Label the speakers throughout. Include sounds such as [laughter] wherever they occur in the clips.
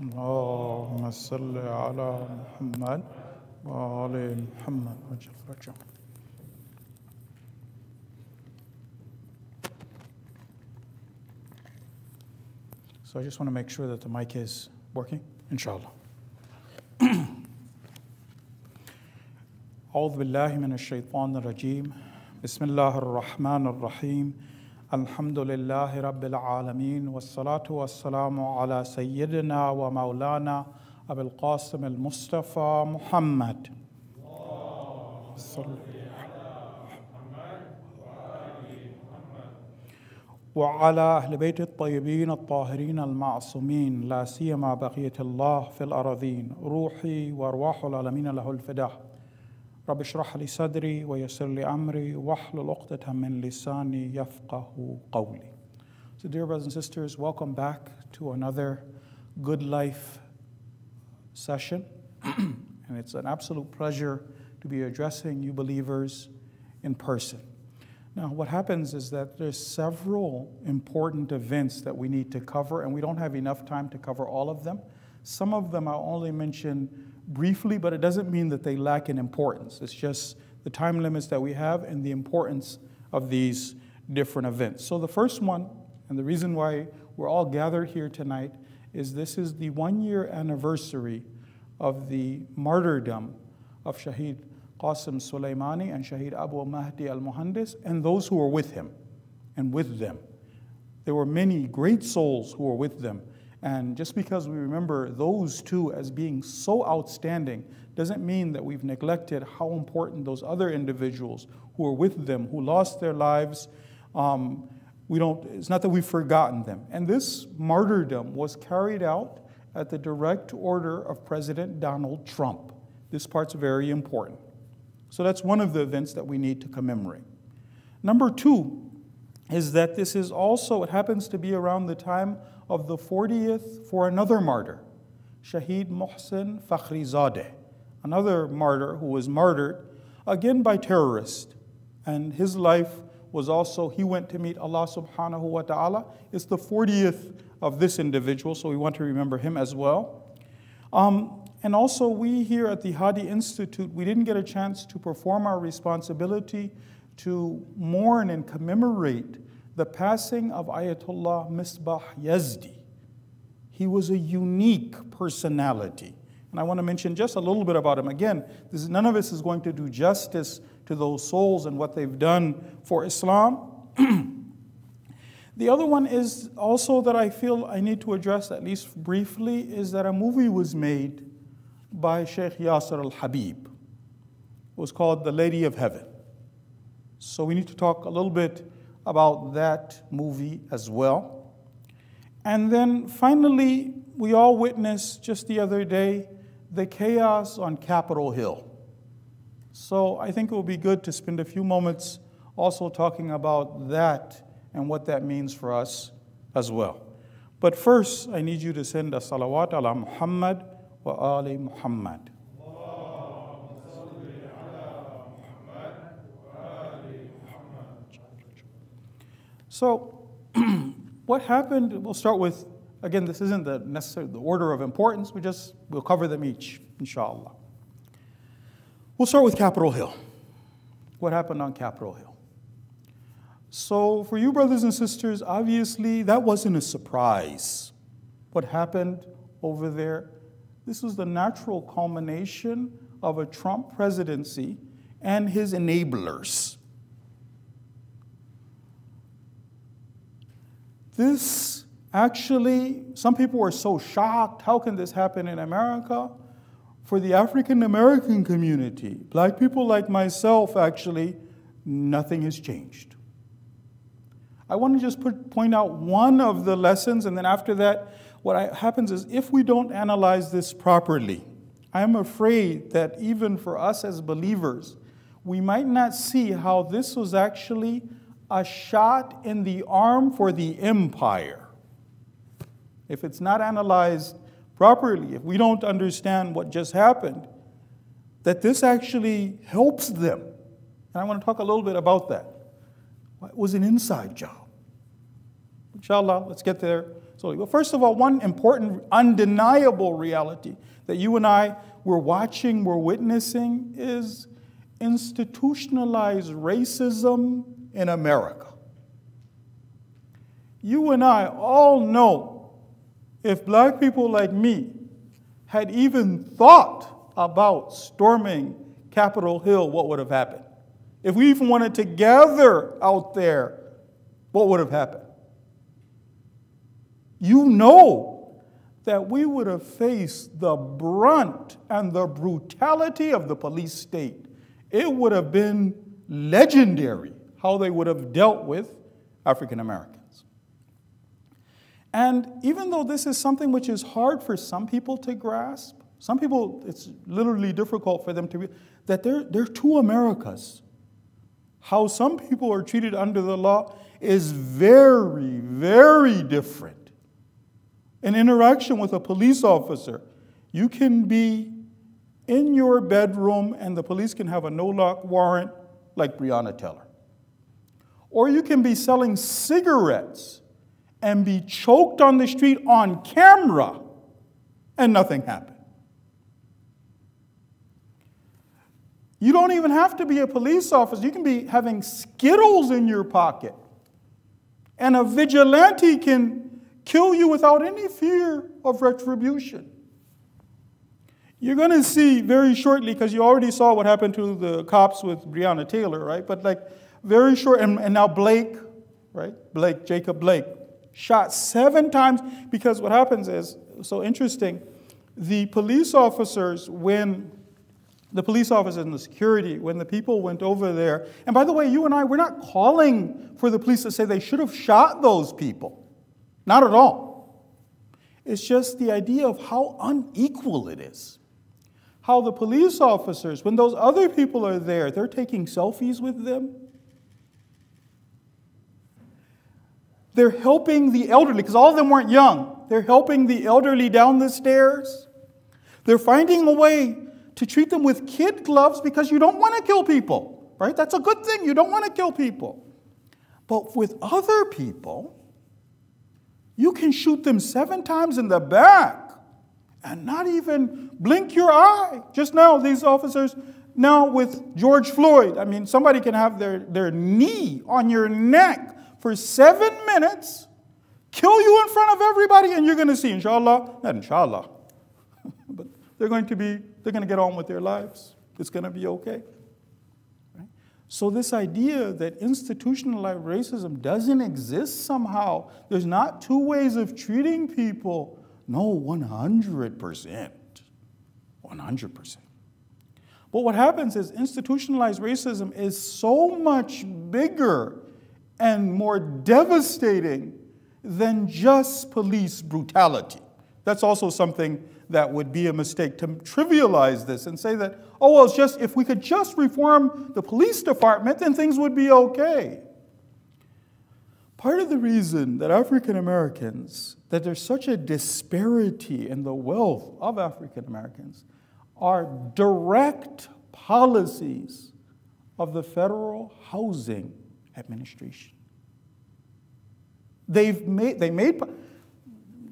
Speaker 1: اللهم صل على محمد وآل محمد. وجل فرجهم So I just want to make sure that the mic is working, inshallah. أعوذ بالله من الشيطان الرجيم بسم الله الرحمن الرحيم الحمد لله رب العالمين والصلاة والسلام على سيدنا ومولانا أبي القاسم المصطفى محمد وعلى أهل بيت الطيبين الطاهرين المعصومين لا سيما بقية الله في الأراضين روحي وأرواح العالمين له الفداء رب اشرح لي صدري ويسر لي أمري واحلل عقدة من لساني يفقه قولي So dear brothers and sisters, welcome back to another Good Life session. [clears throat] and it's an absolute pleasure to be addressing you believers in person. Now, what happens is that there's several important events that we need to cover, and we don't have enough time to cover all of them. Some of them I'll only mention briefly, but it doesn't mean that they lack in importance. It's just the time limits that we have and the importance of these different events. So, the first one, and the reason why we're all gathered here tonight, is this is the one year anniversary of the martyrdom of Shahid Qasim Soleimani and Shahid Abu Mahdi al Muhandis and those who were with him and with them. There were many great souls who were with them. And just because we remember those two as being so outstanding doesn't mean that we've neglected how important those other individuals who were with them, who lost their lives, um, we don't, it's not that we've forgotten them. And this martyrdom was carried out at the direct order of President Donald Trump. This part's very important. So that's one of the events that we need to commemorate. Number two is that this is also, it happens to be around the time of the 40th for another martyr, Shahid Mohsen Fakhrizadeh, another martyr who was martyred again by terrorists. And his life was also, he went to meet Allah subhanahu wa ta'ala. It's the 40th of this individual, so we want to remember him as well. Um, and also, we here at the Hadi Institute, we didn't get a chance to perform our responsibility to mourn and commemorate the passing of Ayatollah Misbah Yazdi. He was a unique personality. And I want to mention just a little bit about him. Again, this, none of us is going to do justice to those souls and what they've done for Islam. [clears throat] the other one is also that I feel I need to address, at least briefly, is that a movie was made by Sheikh Yasser al Habib. It was called The Lady of Heaven. So we need to talk a little bit about that movie as well. And then finally, we all witnessed just the other day the chaos on Capitol Hill. So I think it will be good to spend a few moments also talking about that and what that means for us as well. But first, I need you to send a salawat ala Muhammad wa ali Muhammad. So, [clears throat] what happened? We'll start with again. This isn't the the order of importance. We just we'll cover them each, inshallah. We'll start with Capitol Hill. What happened on Capitol Hill? So, for you brothers and sisters, obviously that wasn't a surprise. What happened over there? This was the natural culmination of a Trump presidency and his enablers. This actually, some people were so shocked. How can this happen in America? For the African American community, black people like myself, actually, nothing has changed. I want to just put, point out one of the lessons, and then after that, what I, happens is if we don't analyze this properly, I am afraid that even for us as believers, we might not see how this was actually a shot in the arm for the empire. If it's not analyzed properly, if we don't understand what just happened, that this actually helps them. And I want to talk a little bit about that. It was an inside job. Inshallah, let's get there slowly. Well, first of all, one important, undeniable reality that you and I were watching, we're witnessing, is institutionalized racism in America. You and I all know if black people like me had even thought about storming Capitol Hill, what would have happened? If we even wanted to gather out there, what would have happened? You know that we would have faced the brunt and the brutality of the police state. It would have been legendary how they would have dealt with African Americans. And even though this is something which is hard for some people to grasp, some people, it's literally difficult for them to be, that there, there are two Americas. How some people are treated under the law is very, very different. An interaction with a police officer, you can be in your bedroom and the police can have a no knock warrant like Breonna Taylor. Or you can be selling cigarettes and be choked on the street on camera and nothing happened. You don't even have to be a police officer. You can be having Skittles in your pocket. And a vigilante can kill you without any fear of retribution. You're going to see very shortly, because you already saw what happened to the cops with Breonna Taylor, right? But like very short, and, and now Blake, right? Blake, Jacob Blake, shot seven times because what happens is so interesting. The police officers, when the police officers and the security, when the people went over there, and by the way, you and I, we're not calling for the police to say they should have shot those people. Not at all. It's just the idea of how unequal it is. How the police officers, when those other people are there, they're taking selfies with them. They're helping the elderly, because all of them weren't young. They're helping the elderly down the stairs. They're finding a way to treat them with kid gloves because you don't want to kill people, right? That's a good thing. You don't want to kill people. But with other people, you can shoot them seven times in the back and not even blink your eye. Just now, these officers, now with George Floyd, I mean, somebody can have their, their knee on your neck for seven minutes, kill you in front of everybody, and you're going to see, inshallah, not inshallah, [laughs] but they're going to be, they're going to get on with their lives. It's going to be okay. So, this idea that institutionalized racism doesn't exist somehow, there's not two ways of treating people. No, 100%. 100%. But what happens is institutionalized racism is so much bigger and more devastating than just police brutality. That's also something that would be a mistake to trivialize this and say that, oh, well, it's just if we could just reform the police department, then things would be okay. Part of the reason that African Americans, that there's such a disparity in the wealth of African Americans, are direct policies of the federal housing administration. They've made, they made,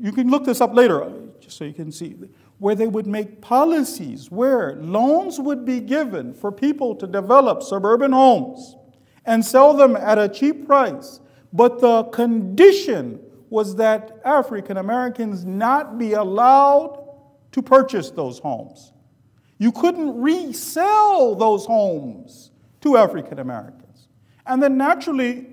Speaker 1: you can look this up later, just so you can see, where they would make policies where loans would be given for people to develop suburban homes and sell them at a cheap price. But the condition was that African Americans not be allowed to purchase those homes. You couldn't resell those homes to African Americans. And then naturally,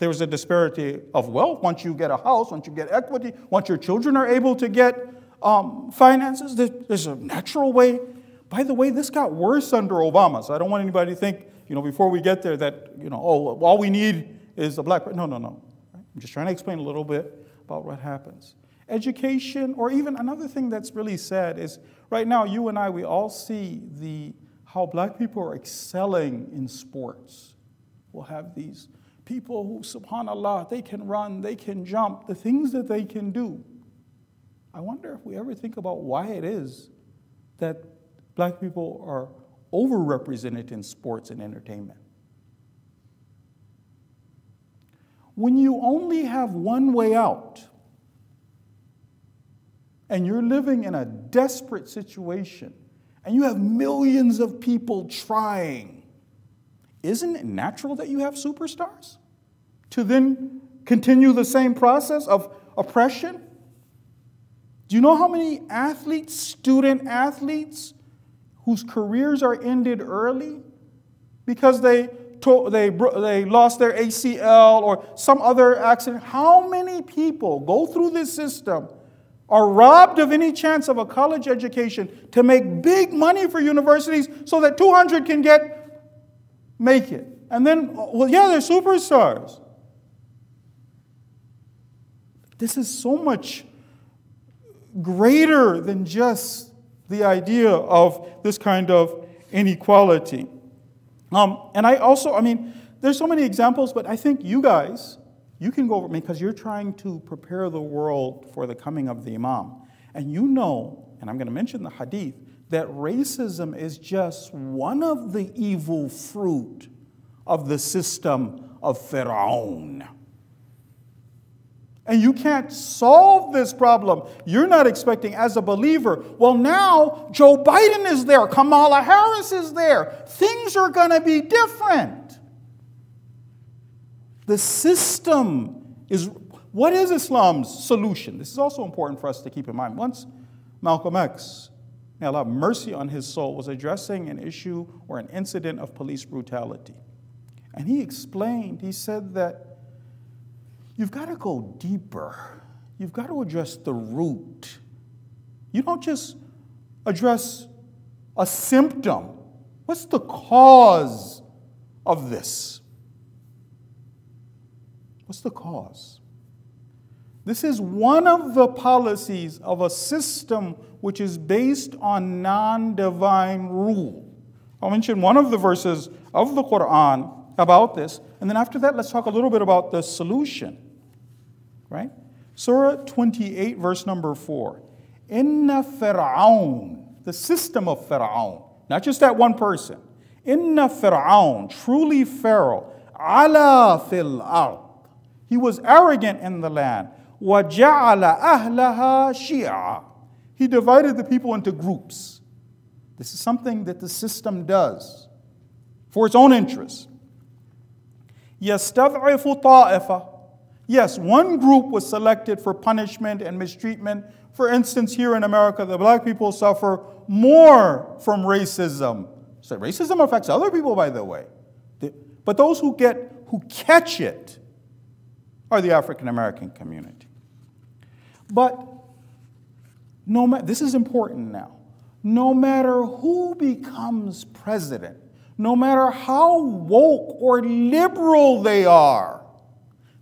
Speaker 1: there's a disparity of wealth. Once you get a house, once you get equity, once your children are able to get um, finances, there's a natural way. By the way, this got worse under Obama, so I don't want anybody to think, you know, before we get there that, you know, oh, all we need is a black. No, no, no. I'm just trying to explain a little bit about what happens. Education, or even another thing that's really sad is right now, you and I, we all see the how black people are excelling in sports We'll have these people who, subhanAllah, they can run, they can jump, the things that they can do. I wonder if we ever think about why it is that black people are overrepresented in sports and entertainment. when you only have one way out and you're living in a desperate situation and you have millions of people trying, isn't it natural that you have superstars? To then continue the same process of oppression? Do you know how many athletes, student athletes, whose careers are ended early because they, they, they lost their ACL or some other accident? How many people go through this system? are robbed of any chance of a college education to make big money for universities so that 200 can get make it. And then, well, yeah, they're superstars. This is so much greater than just the idea of this kind of inequality. Um, and I also, I mean, there's so many examples, but I think you guys you can go over because you're trying to prepare the world for the coming of the Imam. And you know, and I'm going to mention the hadith, that racism is just one of the evil fruit of the system of Pharaoh. And you can't solve this problem. You're not expecting, as a believer, well, now Joe Biden is there, Kamala Harris is there. Things are going to be different. The system is what is Islam's solution? This is also important for us to keep in mind. Once Malcolm X, may have mercy on his soul, was addressing an issue or an incident of police brutality. And he explained, he said that you've got to go deeper. You've got to address the root. You don't just address a symptom. What's the cause of this? What's the cause? This is one of the policies of a system which is based on non divine rule. I'll mention one of the verses of the Quran about this, and then after that, let's talk a little bit about the solution. Right? Surah 28, verse number 4. Inna Fir'aun, the system of Fir'aun, not just that one person. Inna Fir'aun, truly Pharaoh, ala fil he was arrogant in the land. وَجَعَلَ أَهْلَهَا شِيَعًا He divided the people into groups. This is something that the system does for its own interest. يَسْتَضْعِفُ طَائِفَةً Yes, one group was selected for punishment and mistreatment. For instance, here in America, the black people suffer more from racism. So racism affects other people, by the way. But those who get who catch it or the African American community. But no ma- this is important now. No matter who becomes president, no matter how woke or liberal they are,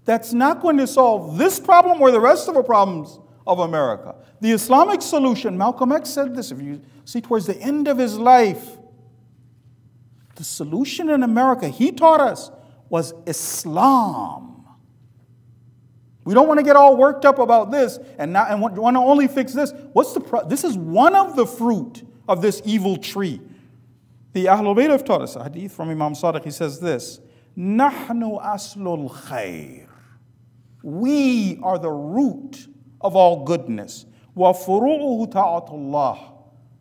Speaker 1: that's not going to solve this problem or the rest of the problems of America. The Islamic solution, Malcolm X said this, if you see towards the end of his life, the solution in America, he taught us, was Islam. We don't want to get all worked up about this and, not, and want to only fix this. What's the pro- this is one of the fruit of this evil tree. The Ahlul Bayt have taught us a hadith from Imam Sadiq. He says this: "Nahnu aslul khair." We are the root of all goodness. Wa furu'uhu ta'atullah.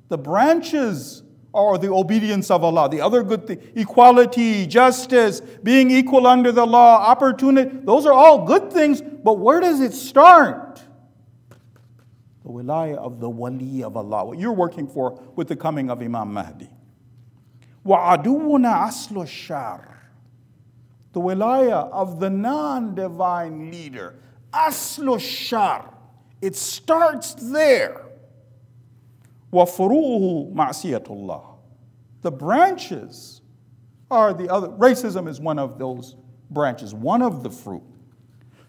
Speaker 1: The branches or the obedience of Allah. The other good thing, equality, justice, being equal under the law, opportunity, those are all good things, but where does it start? The wilayah of the wali of Allah, what you're working for with the coming of Imam Mahdi. وَعَدُوُّنَا أَصْلُ الشَّارِ The wilayah of the non-divine leader. Aslu shar. It starts there. وَفُرُوهُ مَعْصِيَةُ اللَّهِ the branches are the other. Racism is one of those branches, one of the fruit.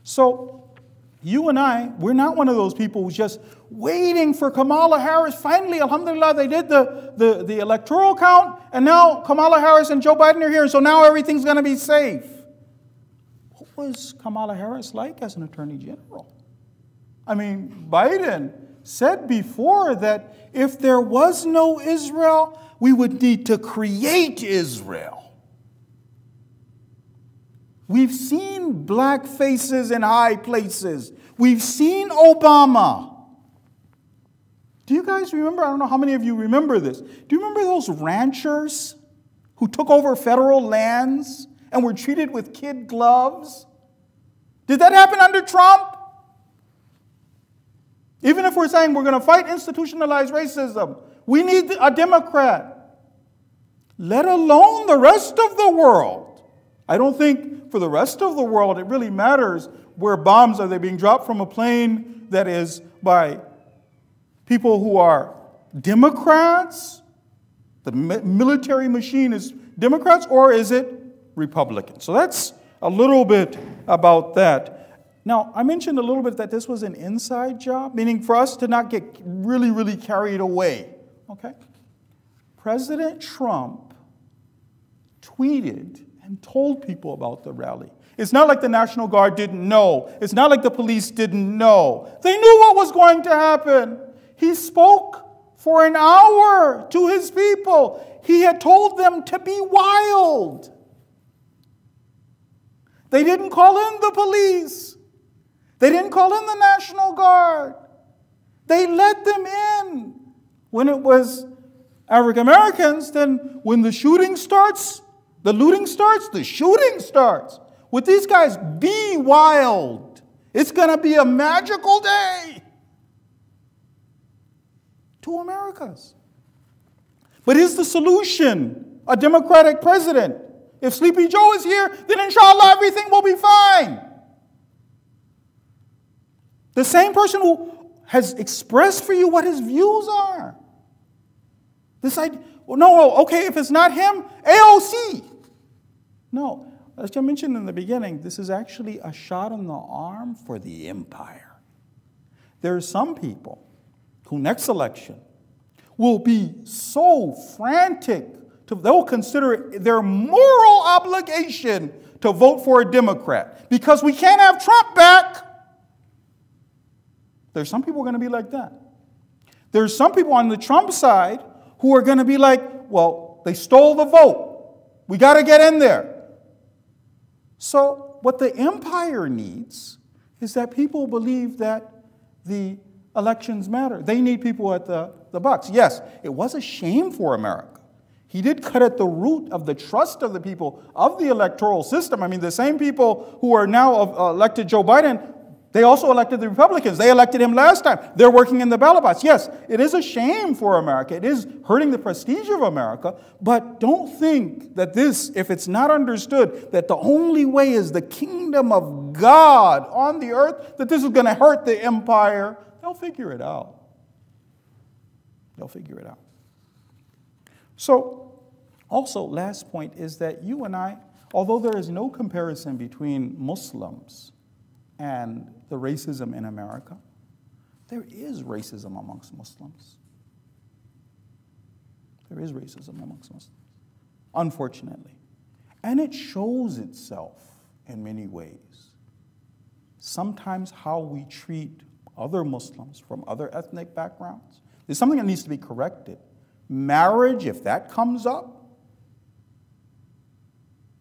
Speaker 1: So, you and I, we're not one of those people who's just waiting for Kamala Harris. Finally, alhamdulillah, they did the, the, the electoral count, and now Kamala Harris and Joe Biden are here, so now everything's going to be safe. What was Kamala Harris like as an attorney general? I mean, Biden said before that if there was no Israel, we would need to create Israel. We've seen black faces in high places. We've seen Obama. Do you guys remember? I don't know how many of you remember this. Do you remember those ranchers who took over federal lands and were treated with kid gloves? Did that happen under Trump? Even if we're saying we're going to fight institutionalized racism, we need a Democrat, let alone the rest of the world. I don't think for the rest of the world it really matters where bombs are they being dropped from a plane that is by people who are Democrats, the military machine is Democrats, or is it Republicans? So that's a little bit about that. Now, I mentioned a little bit that this was an inside job, meaning for us to not get really, really carried away. Okay? President Trump tweeted and told people about the rally. It's not like the National Guard didn't know. It's not like the police didn't know. They knew what was going to happen. He spoke for an hour to his people. He had told them to be wild. They didn't call in the police. They didn't call in the National Guard. They let them in. When it was African Americans, then when the shooting starts, the looting starts, the shooting starts. With these guys, be wild. It's going to be a magical day to Americas. But is the solution a Democratic president? If Sleepy Joe is here, then inshallah everything will be fine. The same person who has expressed for you what his views are. This idea, well, no, oh, okay, if it's not him, AOC. No, as I mentioned in the beginning, this is actually a shot in the arm for the empire. There are some people who next election will be so frantic, to, they'll consider it their moral obligation to vote for a Democrat because we can't have Trump. There's some people going to be like that. There's some people on the Trump side who are going to be like, well, they stole the vote. We got to get in there. So, what the empire needs is that people believe that the elections matter. They need people at the, the bucks. Yes, it was a shame for America. He did cut at the root of the trust of the people of the electoral system. I mean, the same people who are now uh, elected Joe Biden they also elected the Republicans. They elected him last time. They're working in the ballot box. Yes, it is a shame for America. It is hurting the prestige of America. But don't think that this, if it's not understood, that the only way is the kingdom of God on the earth, that this is going to hurt the empire. They'll figure it out. They'll figure it out. So, also, last point is that you and I, although there is no comparison between Muslims, and the racism in America, there is racism amongst Muslims. There is racism amongst Muslims, unfortunately. And it shows itself in many ways. Sometimes how we treat other Muslims from other ethnic backgrounds is something that needs to be corrected. Marriage, if that comes up,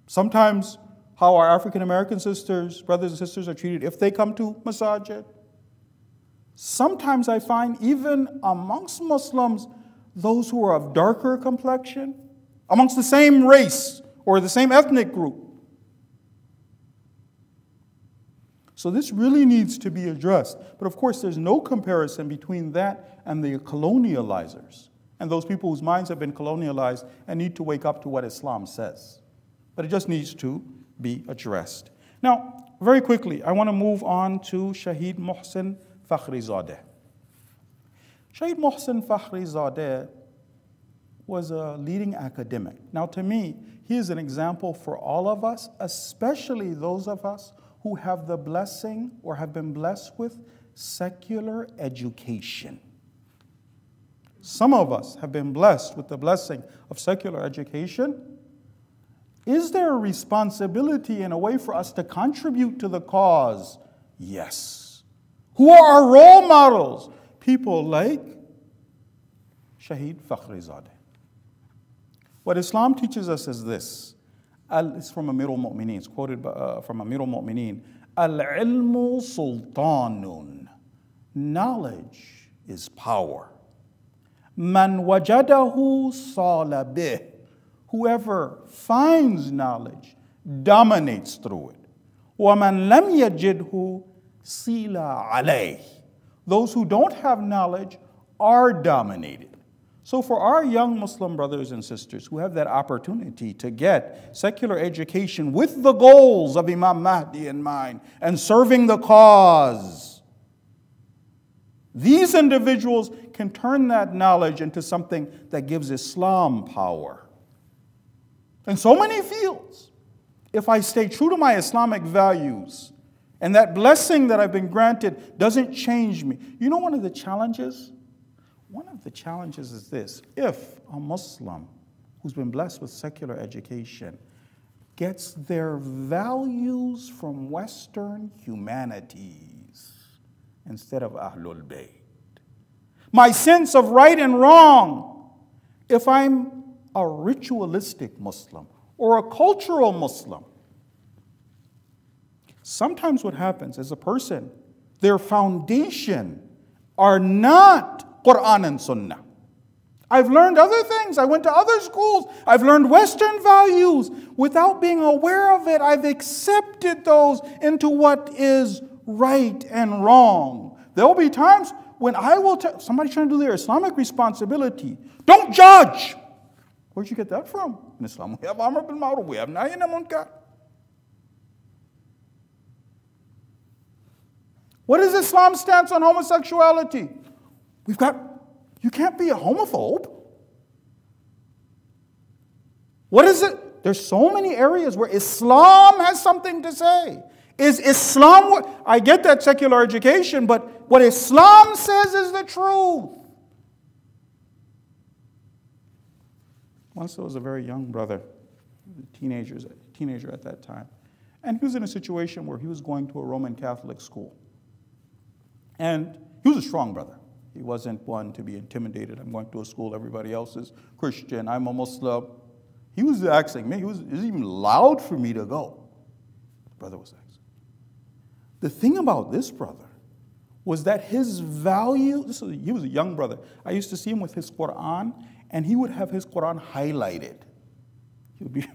Speaker 1: sometimes how our African American sisters, brothers and sisters are treated if they come to masajid. Sometimes I find even amongst Muslims, those who are of darker complexion, amongst the same race or the same ethnic group. So this really needs to be addressed. But of course, there's no comparison between that and the colonializers and those people whose minds have been colonialized and need to wake up to what Islam says. But it just needs to be addressed. Now, very quickly, I want to move on to Shahid Mohsen Fakhrizadeh. Shahid Mohsen Fakhrizadeh was a leading academic. Now, to me, he is an example for all of us, especially those of us who have the blessing or have been blessed with secular education. Some of us have been blessed with the blessing of secular education, is there a responsibility and a way for us to contribute to the cause? Yes. Who are our role models? People like Shahid Fakhrizadeh. What Islam teaches us is this It's from Amir al-Mu'mineen. It's quoted uh, from Amir al-Mu'mineen. Al-ilmu sultanun. Knowledge is power. Man wajadahu salabih. Whoever finds knowledge dominates through it. وَمَنْ لَمْ يَجِدْهُ سِيلَ عَلَيْهِ Those who don't have knowledge are dominated. So, for our young Muslim brothers and sisters who have that opportunity to get secular education with the goals of Imam Mahdi in mind and serving the cause, these individuals can turn that knowledge into something that gives Islam power. In so many fields, if I stay true to my Islamic values and that blessing that I've been granted doesn't change me, you know, one of the challenges? One of the challenges is this if a Muslim who's been blessed with secular education gets their values from Western humanities, instead of Ahlul Bayt. My sense of right and wrong, if I'm a ritualistic Muslim or a cultural Muslim, sometimes what happens is a person, their foundation are not Quran and Sunnah. I've learned other things. I went to other schools. I've learned Western values. Without being aware of it, I've accepted those into what is right and wrong. There will be times when I will tell somebody trying to do their Islamic responsibility, don't judge. Where'd you get that from? In Islam, we have Amr bil Ma'ruf, we have Nahi Munkar. What is Islam's stance on homosexuality? We've got, you can't be a homophobe. What is it? There's so many areas where Islam has something to say. Is Islam, I get that secular education, but what Islam says is the truth. Once there was a very young brother, teenagers, teenager at that time, and he was in a situation where he was going to a Roman Catholic school. And he was a strong brother. He wasn't one to be intimidated. I'm going to a school, everybody else is Christian, I'm a Muslim. He was asking me, he was, it was even loud for me to go. The brother was asking. The thing about this brother was that his value, this was, he was a young brother. I used to see him with his Quran, and he would have his Quran highlighted. He would be,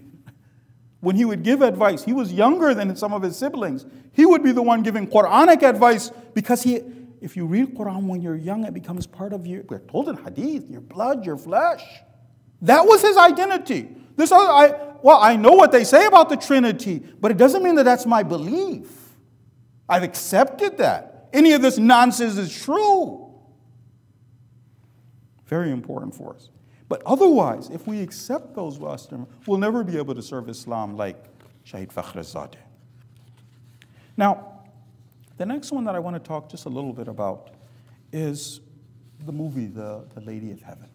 Speaker 1: [laughs] when he would give advice, he was younger than some of his siblings. He would be the one giving Quranic advice because he, if you read Quran when you're young, it becomes part of your, we're told in hadith, your blood, your flesh. That was his identity. This other, I, well, I know what they say about the Trinity, but it doesn't mean that that's my belief. I've accepted that. Any of this nonsense is true. Very important for us. But otherwise, if we accept those Western, we'll never be able to serve Islam like Shahid Fakhrizadeh. Now, the next one that I want to talk just a little bit about is the movie, The, the Lady of Heaven.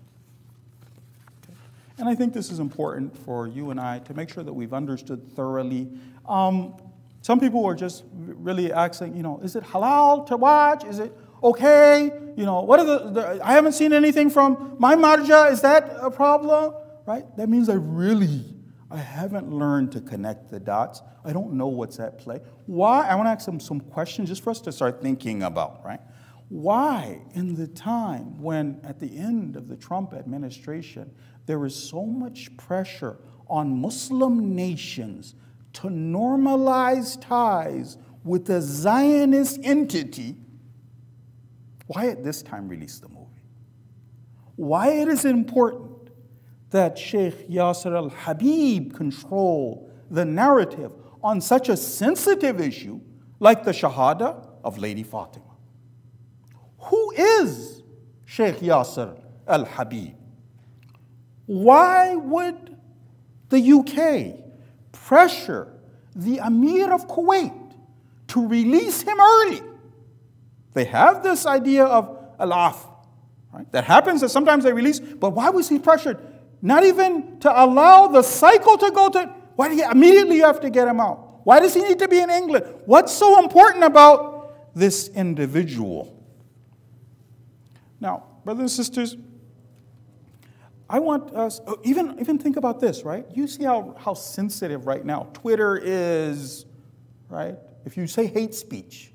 Speaker 1: And I think this is important for you and I to make sure that we've understood thoroughly. Um, some people are just really asking, you know, is it halal to watch? Is it okay? You know, what are the, the I haven't seen anything from my marja. Is that a problem? Right? That means I really, I haven't learned to connect the dots. I don't know what's at play. Why? I want to ask them some questions just for us to start thinking about, right? Why, in the time when, at the end of the Trump administration, there is so much pressure on Muslim nations to normalize ties with a Zionist entity, why at this time release the movie? Why it is important that Sheikh Yasser al Habib control the narrative on such a sensitive issue like the Shahada of Lady Fatima. Who is Sheikh Yasser al Habib? Why would the UK pressure the Emir of Kuwait to release him early. They have this idea of al-af. Right? That happens that sometimes they release, but why was he pressured? Not even to allow the cycle to go to, why do you immediately you have to get him out? Why does he need to be in England? What's so important about this individual? Now, brothers and sisters, I want us, oh, even, even think about this, right? You see how, how sensitive right now Twitter is, right? If you say hate speech?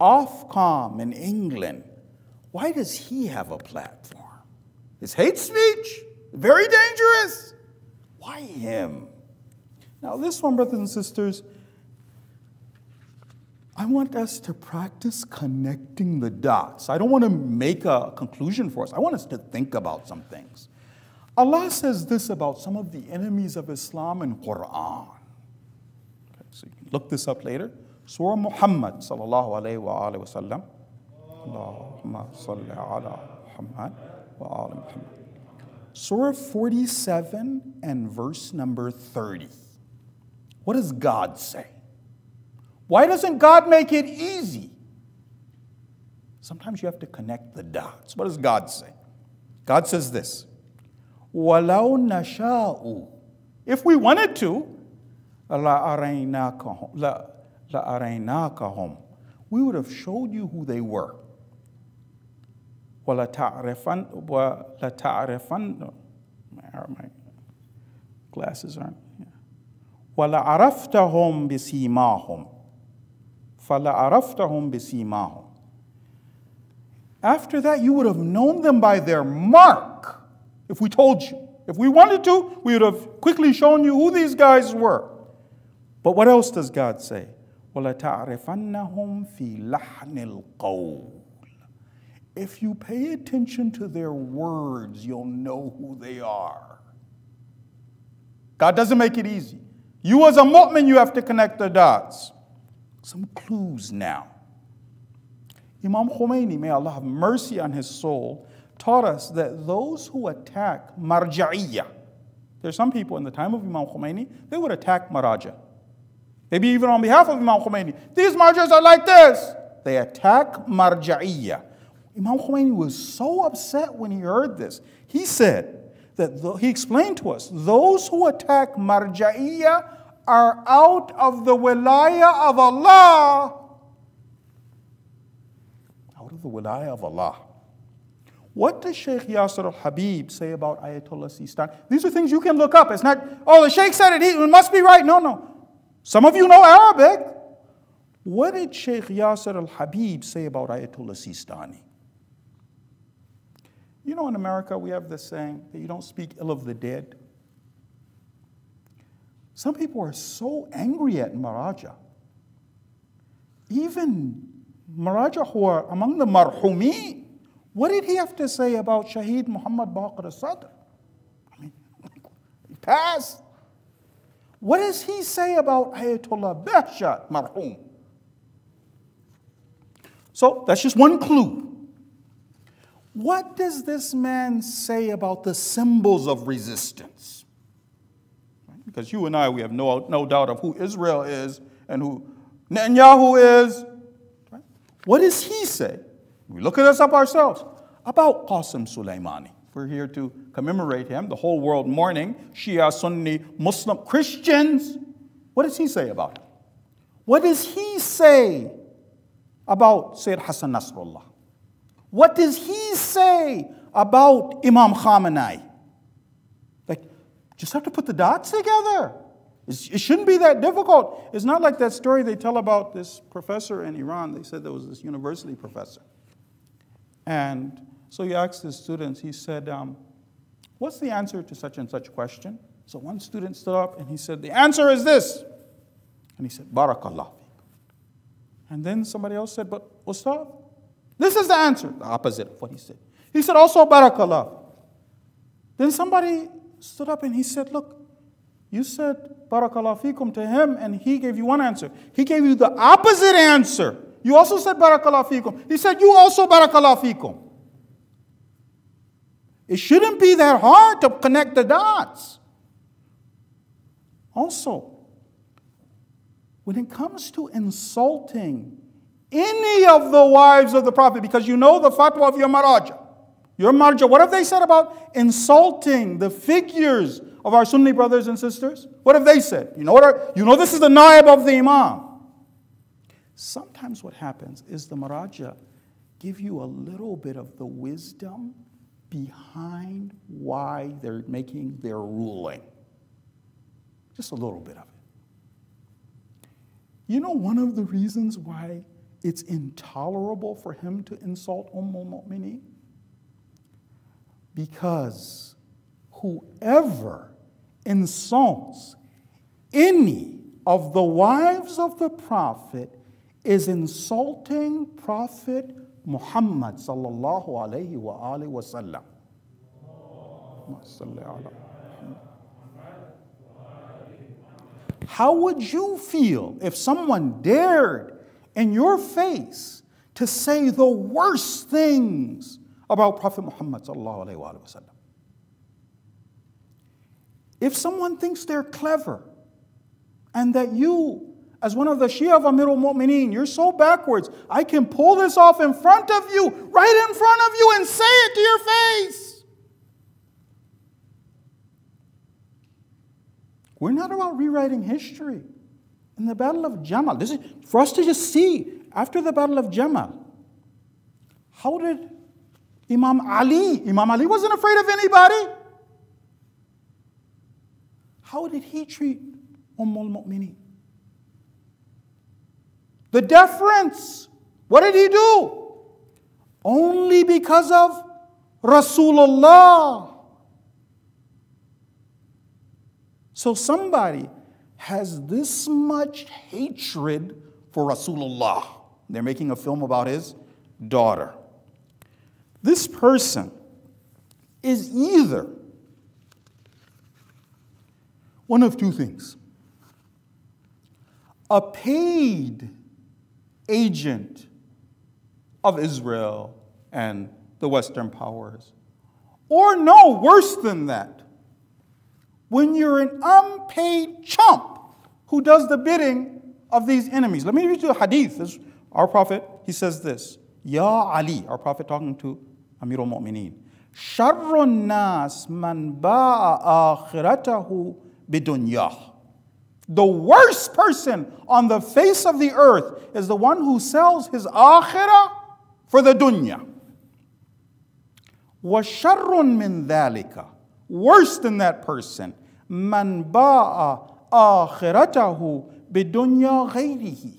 Speaker 1: Ofcom in England, why does he have a platform? Is hate speech very dangerous? Why him? Now, this one, brothers and sisters, I want us to practice connecting the dots. I don't want to make a conclusion for us. I want us to think about some things. Allah says this about some of the enemies of Islam in Quran. Okay, so you can look this up later. Surah Muhammad sallallahu alayhi wa alayhi wa sallam. Allahumma salli ala Muhammad wa ala Muhammad. Surah 47 and verse number 30. What does God say? Why doesn't God make it easy? Sometimes you have to connect the dots. What does God say? God says this وَلَوْ نَشَاءُ If we wanted to, لَأَرَيْنَاكَهُمْ We would have showed you who they were. وَلَتَعْرِفَنْ وَلَتَعْرِفَنْ My glasses aren't. Yeah. وَلَعَرَفْتَهُمْ بِسِيمَاهُمْ فَلَعَرَفْتَهُمْ بِسِيمَاهُمْ After that, you would have known them by their mark if we told you. If we wanted to, we would have quickly shown you who these guys were. But what else does God say? وَلَتَعْرِفَنَّهُمْ فِي لَحْنِ الْقَوْلِ If you pay attention to their words, you'll know who they are. God doesn't make it easy. You, as a mu'min, you have to connect the dots some clues now. Imam Khomeini, may Allah have mercy on his soul, taught us that those who attack marja'iyya, there's some people in the time of Imam Khomeini, they would attack maraja. Maybe even on behalf of Imam Khomeini. These marjas are like this. They attack marja'iyya. Imam Khomeini was so upset when he heard this. He said that, he explained to us, those who attack marja'iyya are out of the wilaya of Allah. Out of the wilaya of Allah. What does Sheikh Yasir al Habib say about Ayatollah Sistani? These are things you can look up. It's not, oh, the Sheikh said it, it must be right. No, no. Some of you know Arabic. What did Sheikh Yasir al Habib say about Ayatollah Sistani? You know, in America, we have this saying that you don't speak ill of the dead. Some people are so angry at Maraja. Even Maraja who are among the marhumi, what did he have to say about Shaheed Muhammad Baqir Sadr? I mean, [laughs] he passed. What does he say about Ayatollah Bahjat marhum? So that's just one clue. What does this man say about the symbols of resistance? Because you and I, we have no, no doubt of who Israel is and who Netanyahu is. What does he say? We look at this up ourselves about Qasim Soleimani. We're here to commemorate him, the whole world mourning, Shia, Sunni, Muslim, Christians. What does he say about it? What does he say about Sayyid Hassan Nasrallah? What does he say about Imam Khamenei? Like, just have to put the dots together. It shouldn't be that difficult. It's not like that story they tell about this professor in Iran. They said there was this university professor. And so he asked his students, he said, um, What's the answer to such and such question? So one student stood up and he said, The answer is this. And he said, Barakallah. And then somebody else said, But Ustad, this is the answer. The opposite of what he said. He said, Also Barakallah. Then somebody stood up and he said, Look, you said Barakallah fikum to him, and he gave you one answer. He gave you the opposite answer. You also said Barakallah fikum. He said, You also Barakallah fikum. It shouldn't be that hard to connect the dots. Also, when it comes to insulting any of the wives of the Prophet, because you know the fatwa of your Maraja, your marja, what have they said about insulting the figures of our Sunni brothers and sisters? What have they said? You know, what you know this is the naib of the imam. Sometimes what happens is the maraja give you a little bit of the wisdom behind why they're making their ruling. Just a little bit of it. You know, one of the reasons why it's intolerable for him to insult Umm? Because whoever insults any of the wives of the Prophet is insulting Prophet Muhammad sallallahu alayhi wa alihi wa sallam. How would you feel if someone dared in your face to say the worst things about Prophet Muhammad sallallahu alayhi wa sallam? If someone thinks they're clever and that you, as one of the Shia of Amir al-Mu'mineen, you're so backwards, I can pull this off in front of you, right in front of you, and say it to your face. We're not about rewriting history. In the Battle of Jamal, this is for us to just see after the Battle of Jamal, how did Imam Ali, Imam Ali wasn't afraid of anybody. How did he treat Umm al-Mu'mineen? The deference. What did he do? Only because of Rasulullah. So somebody has this much hatred for Rasulullah. They're making a film about his daughter. This person is either one of two things a paid agent of Israel and the Western powers. Or, no, worse than that, when you're an unpaid chump who does the bidding of these enemies. Let me read you a hadith. This, our Prophet, he says this Ya Ali, our Prophet talking to Amir al Mu'mineen, Sharrun nas man ba'a akhiratahu bidunyah. The worst person on the face of the earth is the one who sells his akhirah for the dunya. وَشَرٌ مِّن ذَلِكَ Worse than that person, man ba'a akhiratahu bidunya ghayrihi.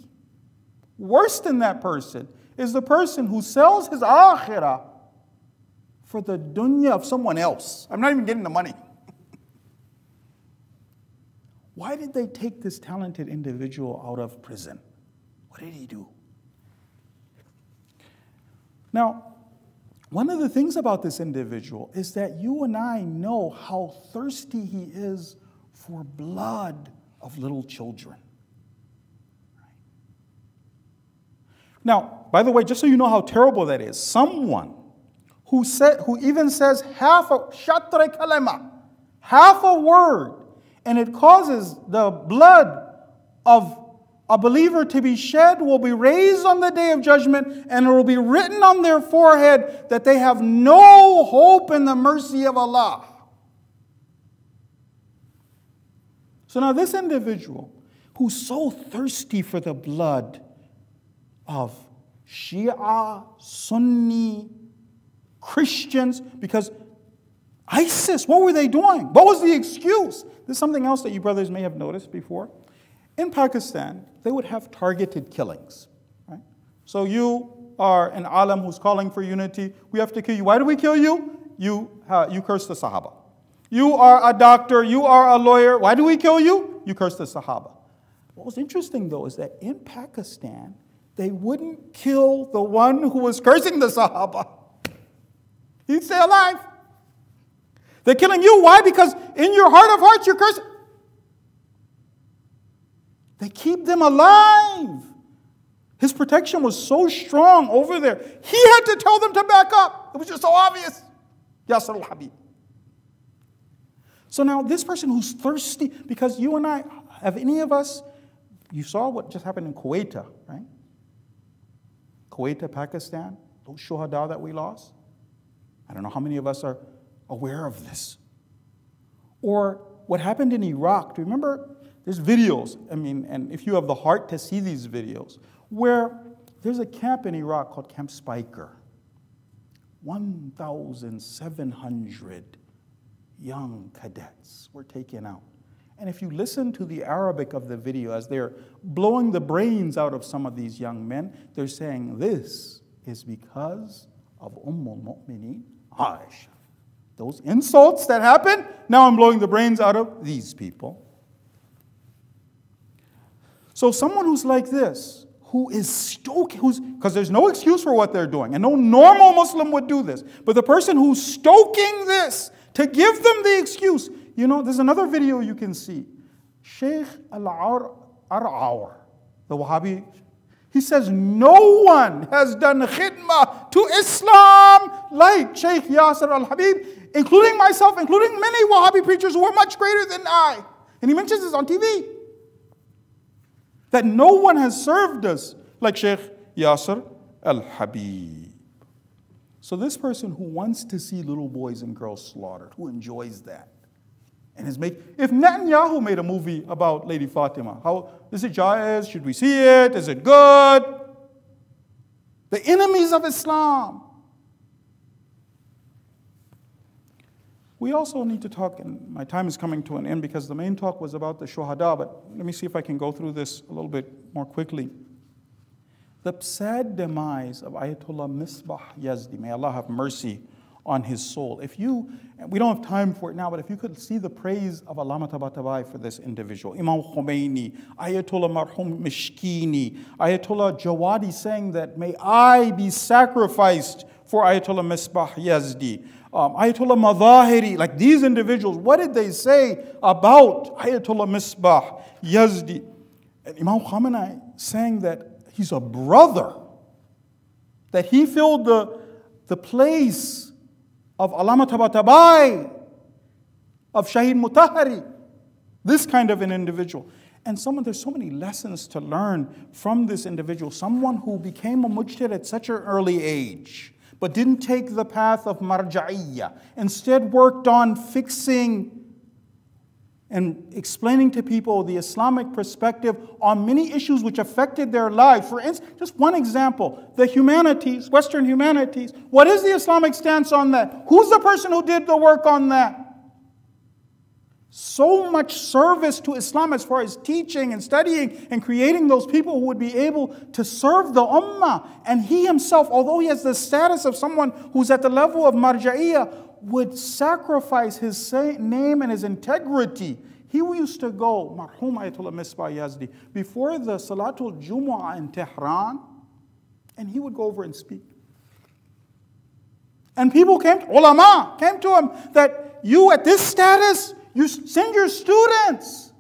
Speaker 1: Worse than that person is the person who sells his akhirah for the dunya of someone else. I'm not even getting the money. Why did they take this talented individual out of prison? What did he do? Now, one of the things about this individual is that you and I know how thirsty he is for blood of little children. Now, by the way, just so you know how terrible that is, someone who, said, who even says half a shatra kalama, half a word and it causes the blood of a believer to be shed will be raised on the day of judgment, and it will be written on their forehead that they have no hope in the mercy of Allah. So now, this individual who's so thirsty for the blood of Shia, Sunni, Christians, because ISIS, what were they doing? What was the excuse? There's something else that you brothers may have noticed before. In Pakistan, they would have targeted killings. Right? So you are an alim who's calling for unity. We have to kill you. Why do we kill you? You, uh, you curse the Sahaba. You are a doctor. You are a lawyer. Why do we kill you? You curse the Sahaba. What was interesting, though, is that in Pakistan, they wouldn't kill the one who was cursing the Sahaba. He'd stay alive. They're killing you. Why? Because in your heart of hearts, you're cursing. They keep them alive. His protection was so strong over there. He had to tell them to back up. It was just so obvious. Yasir al Habib. So now, this person who's thirsty, because you and I, have any of us, you saw what just happened in Kuwait, right? Kuwait, Pakistan, those shuhada that we lost. I don't know how many of us are aware of this. Or what happened in Iraq. Do you remember? There's videos, I mean, and if you have the heart to see these videos, where there's a camp in Iraq called Camp Speicher. 1,700 young cadets were taken out. And if you listen to the Arabic of the video as they're blowing the brains out of some of these young men, they're saying, This is because of Umm al Mu'mineen Aisha. Those insults that happened, now I'm blowing the brains out of these people. So, someone who's like this, who is stoking, who's, because there's no excuse for what they're doing, and no normal Muslim would do this, but the person who's stoking this to give them the excuse, you know, there's another video you can see. Sheikh Al Ar'awar, the Wahhabi, he says, No one has done khidmah to Islam like Sheikh Yasir Al Habib, including myself, including many Wahhabi preachers who are much greater than I. And he mentions this on TV. That no one has served us like Sheikh Yasser Al Habib. So, this person who wants to see little boys and girls slaughtered, who enjoys that, and is make if Netanyahu made a movie about Lady Fatima, how is it jaiz? Should we see it? Is it good? The enemies of Islam. We also need to talk, and my time is coming to an end because the main talk was about the shuhada, but let me see if I can go through this a little bit more quickly. The sad demise of Ayatollah Misbah Yazdi, may Allah have mercy on his soul. If you, we don't have time for it now, but if you could see the praise of Allama Tabatabai for this individual, Imam Khomeini, Ayatollah Marhum Mishkini, Ayatollah Jawadi saying that, may I be sacrificed for Ayatollah Misbah Yazdi. Um, Ayatollah Madahiri, like these individuals, what did they say about Ayatollah Misbah Yazdi? And Imam Khamenei saying that he's a brother, that he filled the, the place of Allama Tabatabai, of Shahid Mutahari, this kind of an individual. And someone, there's so many lessons to learn from this individual. Someone who became a mujtahid at such an early age, but didn't take the path of marja'iyya. Instead worked on fixing and explaining to people the Islamic perspective on many issues which affected their lives. For instance, just one example the humanities, Western humanities. What is the Islamic stance on that? Who's the person who did the work on that? So much service to Islam as far as teaching and studying and creating those people who would be able to serve the ummah. And he himself, although he has the status of someone who's at the level of marja'iyah, would sacrifice his name and his integrity. He used to go, Marhum Ayatollah Misbah Yazdi, before the Salatul Jumu'ah in Tehran, and he would go over and speak. And people came, ulama came to him that you at this status, you send your students.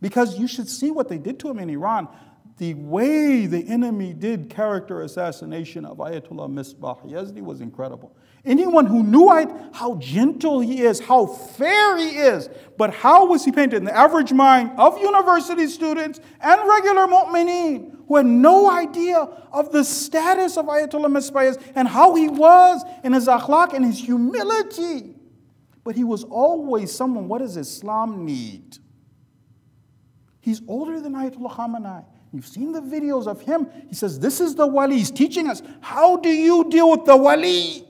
Speaker 1: Because you should see what they did to him in Iran. The way the enemy did character assassination of Ayatollah Misbah Yazdi was incredible. Anyone who knew how gentle he is, how fair he is, but how was he painted in the average mind of university students and regular mu'mineen who had no idea of the status of Ayatollah Misbah and how he was in his akhlaq and his humility. But he was always someone, what does Islam need? He's older than Ayatollah Khamenei. You've seen the videos of him. He says, This is the wali. He's teaching us how do you deal with the wali?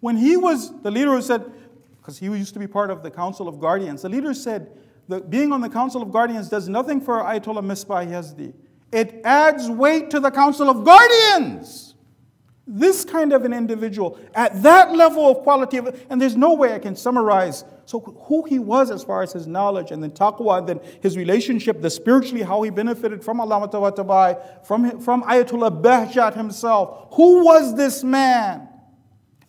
Speaker 1: When he was the leader who said, because he used to be part of the Council of Guardians, the leader said, that being on the Council of Guardians does nothing for Ayatollah Misbah Yazdi. It adds weight to the Council of Guardians. This kind of an individual at that level of quality, of, and there's no way I can summarize so who he was as far as his knowledge, and then taqwa, and then his relationship, the spiritually how he benefited from Allah from, from Ayatollah Bahjat himself. Who was this man?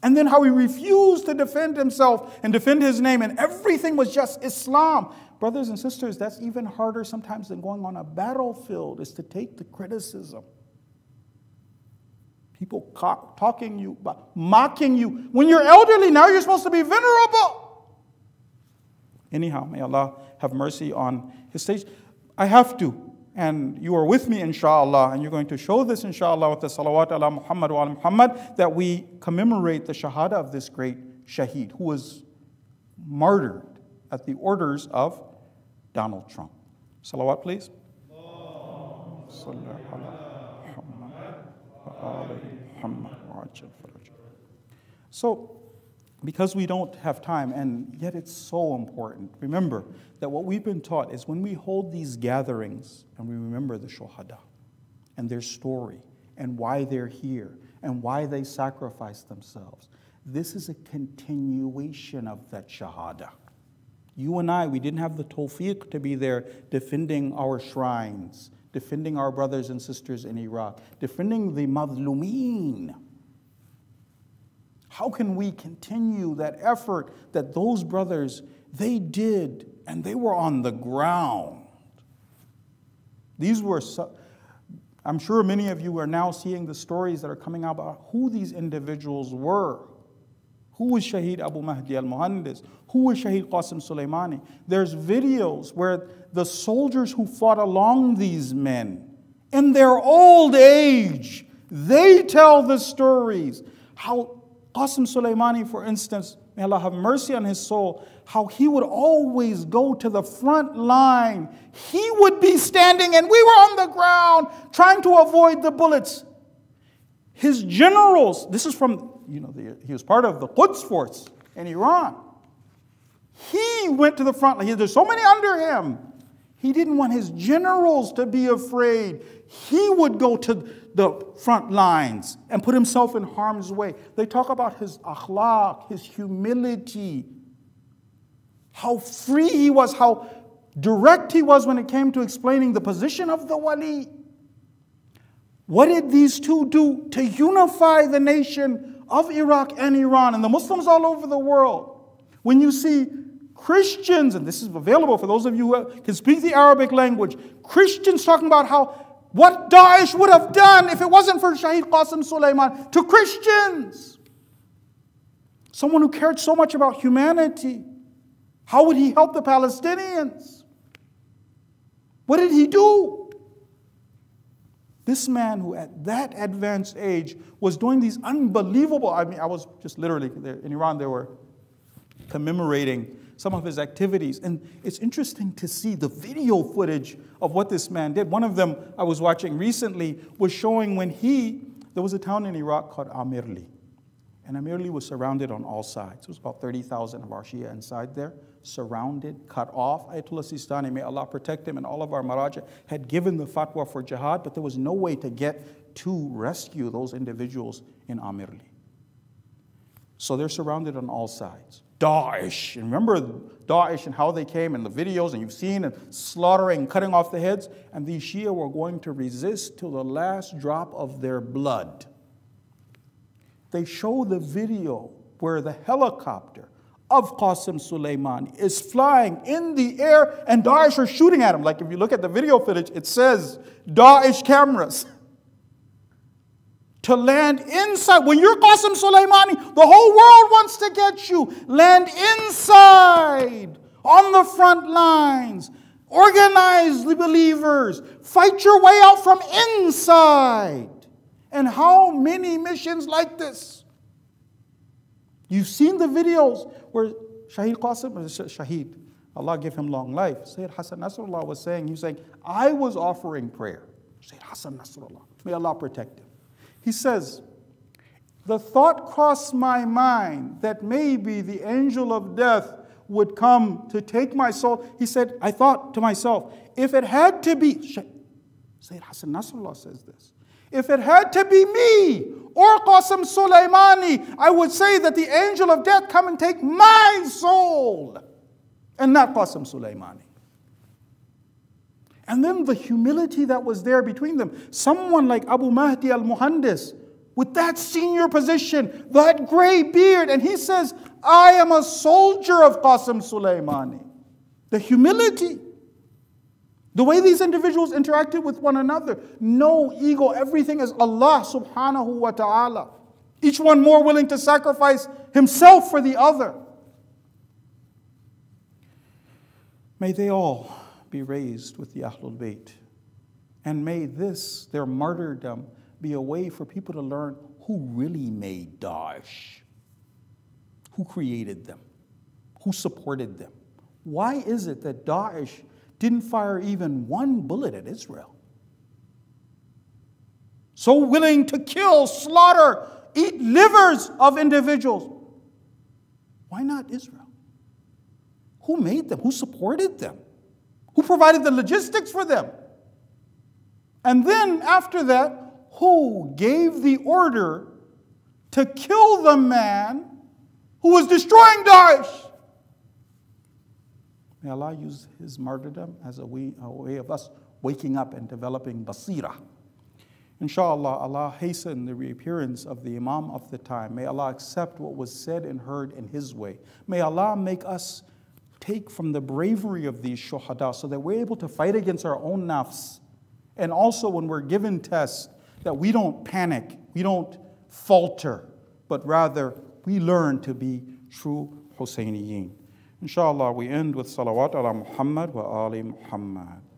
Speaker 1: And then how he refused to defend himself and defend his name, and everything was just Islam. Brothers and sisters, that's even harder sometimes than going on a battlefield, is to take the criticism. People talking you, mocking you. When you're elderly, now you're supposed to be venerable. Anyhow, may Allah have mercy on his stage. I have to and you are with me inshallah and you're going to show this inshallah with the salawat ala Muhammad wa ala Muhammad that we commemorate the shahada of this great shaheed who was martyred at the orders of Donald Trump. Salawat please. So, because we don't have time, and yet it's so important, remember that what we've been taught is when we hold these gatherings and we remember the Shuhada and their story and why they're here and why they sacrificed themselves, this is a continuation of that Shahada. You and I, we didn't have the tawfiq to be there defending our shrines, defending our brothers and sisters in Iraq, defending the madlumeen. How can we continue that effort that those brothers they did and they were on the ground? These were I'm sure many of you are now seeing the stories that are coming out about who these individuals were. Who was Shaheed Abu Mahdi al Muhandis? Who was Shaheed Qasim Soleimani? There's videos where the soldiers who fought along these men, in their old age, they tell the stories. How Qasim Soleimani, for instance, may Allah have mercy on his soul, how he would always go to the front line. He would be standing and we were on the ground trying to avoid the bullets. His generals, this is from, you know, the, he was part of the Quds force in Iran. He went to the front line. There's so many under him. He didn't want his generals to be afraid. He would go to the front lines and put himself in harm's way. They talk about his akhlaq, his humility, how free he was, how direct he was when it came to explaining the position of the wali. What did these two do to unify the nation of Iraq and Iran and the Muslims all over the world? When you see Christians, and this is available for those of you who can speak the Arabic language, Christians talking about how what Daesh would have done if it wasn't for Shaheed Qasim Soleiman to Christians. Someone who cared so much about humanity. How would he help the Palestinians? What did he do? This man, who at that advanced age was doing these unbelievable, I mean, I was just literally there in Iran, they were commemorating some of his activities. And it's interesting to see the video footage of what this man did. One of them I was watching recently was showing when he, there was a town in Iraq called Amirli. And Amirli was surrounded on all sides. It was about 30,000 of our Shia inside there, surrounded, cut off. Ayatollah Sistani, may Allah protect him, and all of our Maraja had given the fatwa for jihad, but there was no way to get to rescue those individuals in Amirli. So they're surrounded on all sides. Daesh. And remember Daesh and how they came in the videos, and you've seen and slaughtering, cutting off the heads. And these Shia were going to resist till the last drop of their blood. They show the video where the helicopter of Qasim Soleimani is flying in the air and Daesh are shooting at him. Like if you look at the video footage, it says Daesh cameras. to land inside. When you're Qasim Soleimani, the whole world wants to get you. Land inside, on the front lines. Organize the believers. Fight your way out from inside. And how many missions like this? You've seen the videos where Shaheed Qasim, uh, Shaheed, Allah give him long life. Sayyid Hassan Nasrullah was saying, he was saying, I was offering prayer. Sayyid Hassan Nasrullah, may Allah protect him. He says, The thought crossed my mind that maybe the angel of death would come to take my soul. He said, I thought to myself, if it had to be, Sayyid Hassan Nasrullah says this, if it had to be me or Qasim Soleimani, I would say that the angel of death come and take my soul and not Qasim Soleimani. And then the humility that was there between them. Someone like Abu Mahdi al Muhandis, with that senior position, that gray beard, and he says, I am a soldier of Qasim Soleimani. The humility. The way these individuals interacted with one another. No ego, everything is Allah subhanahu wa ta'ala. Each one more willing to sacrifice himself for the other. May they all be raised with the Ahlul Bayt. And may this, their martyrdom, be a way for people to learn who really made Daesh, who created them, who supported them. Why is it that Daesh didn't fire even one bullet at Israel? so willing to kill, slaughter, eat livers of individuals. Why not Israel? Who made them? Who supported them? Who provided the logistics for them? And then after that, who gave the order to kill the man who was destroying Daesh? May Allah use his martyrdom as a way, a way of us waking up and developing basira. Inshallah, Allah hasten the reappearance of the Imam of the time. May Allah accept what was said and heard in His way. May Allah make us take from the bravery of these shuhada so that we're able to fight against our own nafs. And also, when we're given tests, that we don't panic, we don't falter, but rather we learn to be true Husayniyin. Inshallah, we end with salawat ala Muhammad wa ali Muhammad.